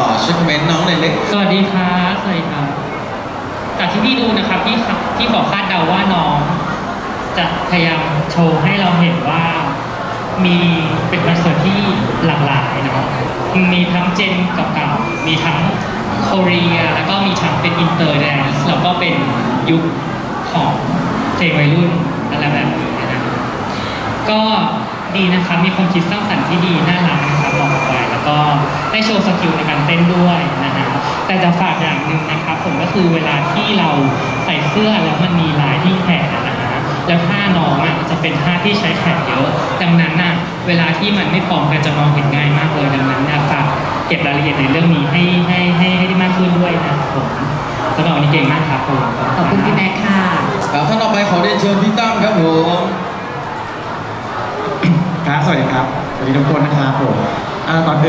่อช็ค comment น้องหน่อยเล็กสวัสดีครับสวัสดีครับจากที่พี่ดูนะครับพี่ครับพี่บอกคาดเดาว่าน้อง จะพยายามโชว์ให้เราเห็นว่ามีเป็น concept ที่หลากหลายเนาะมีทั้ง gen เก่าๆมีทั้ง Korea แล้วก็มีทั้งเป็น inter dance แล้วก็เป็นยุคของเพลงวัยรุ่นอะไรแบบนี้นะก็ดีนะครับมีความคิดสร้างสรรค์ที่ดีน่ารักนะครับบอกไปแล้วก็ โชว์สกิลในการเต้นด้วยนะฮะแต่จะฝากอย่างหนึ่งนะครับผมก็คือเวลาที่เราใส่เสื้อแล้วมันมีลายที่แขนนะฮะแล้วท่าน้องอะจะเป็นท่าที่ใช้แขนเยอะ ดังนั้นน่ะเวลาที่มันไม่พร้อมกันจะมองเห็นง่ายมากเลยดังนั้นนะฝากเก็บรายละเอียดในเรื่องนี้ให้ให้ให้ให้ได้มากขึ้นด้วยนะครับผมสำหรับวันนี้เก่งมากครับผมขอบคุณพี่แม็กค่ะครับท่านต่อไปขอเรียนเชิญพี่ตั้มครับผมครับสวัสดีครับสวัสดีทุกคนนะครับผมเ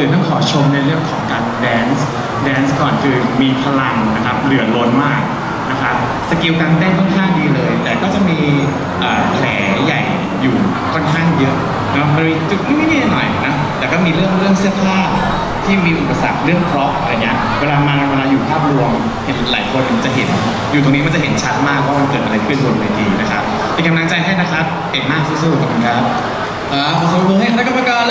อื่นต้องขอชมในเรื่องของการ dance dance ก่อนคือมีพลังนะครับเหลือล้นมากนะครับ skill การเต้นค่อนข้างดีเลย แต่ก็จะมีแผลใหญ่อยู่ค่อนข้างเยอะนะมันมีจุดนิดหน่อยนะแต่ก็มีเรื่องเรื่องเสื้อผ้าที่มีอุปสรรคเรื่องเพราะอะไรเงี้ยเวลามาเวลาอยู่ภาพรวมเห็นหลายคนจะเห็น อยู่ตรงนี้มันจะเห็นชัดมากว่ามันเกิดอะไรขึ้นบนเวทีนะครับเป็นกำลังใจให้นะครับเอกมากสู้ๆขอบคุณครับอ่าขอสียงปรบมือให้คณะกรรมการ